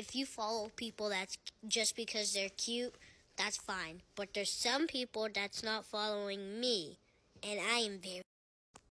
if you follow people that's just because they're cute, that's fine. But there's some people that's not following me, and I am very